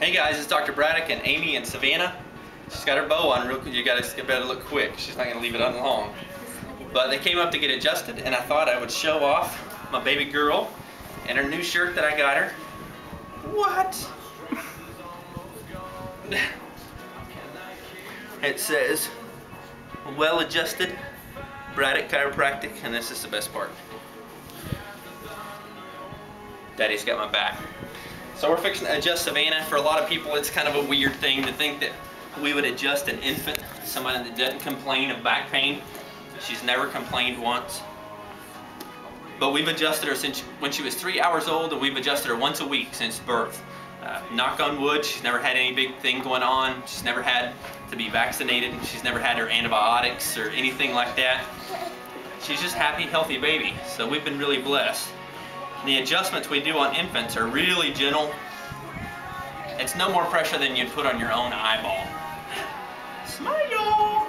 Hey guys, it's Dr. Braddock and Amy and Savannah. She's got her bow on real quick. You gotta get better look quick. She's not gonna leave it on long. But they came up to get adjusted and I thought I would show off my baby girl and her new shirt that I got her. What? it says, well adjusted Braddock Chiropractic and this is the best part. Daddy's got my back. So we're fixing to adjust Savannah. For a lot of people, it's kind of a weird thing to think that we would adjust an infant, somebody that doesn't complain of back pain. She's never complained once. But we've adjusted her since when she was three hours old, and we've adjusted her once a week since birth. Uh, knock on wood, she's never had any big thing going on. She's never had to be vaccinated. She's never had her antibiotics or anything like that. She's just happy, healthy baby. So we've been really blessed. The adjustments we do on infants are really gentle. It's no more pressure than you'd put on your own eyeball. Smile!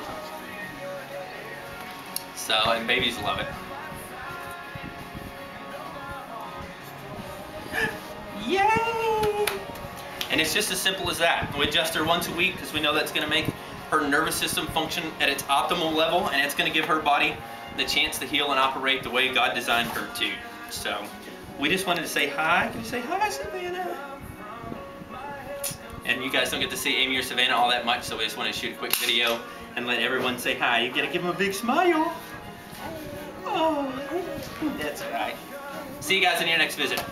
So, and babies love it. Yay! And it's just as simple as that. We adjust her once a week because we know that's going to make her nervous system function at its optimal level and it's going to give her body the chance to heal and operate the way God designed her to. So, we just wanted to say hi. Can you say hi, Savannah? And you guys don't get to see Amy or Savannah all that much, so we just want to shoot a quick video and let everyone say hi. You gotta give them a big smile. Oh, that's right. See you guys in your next visit.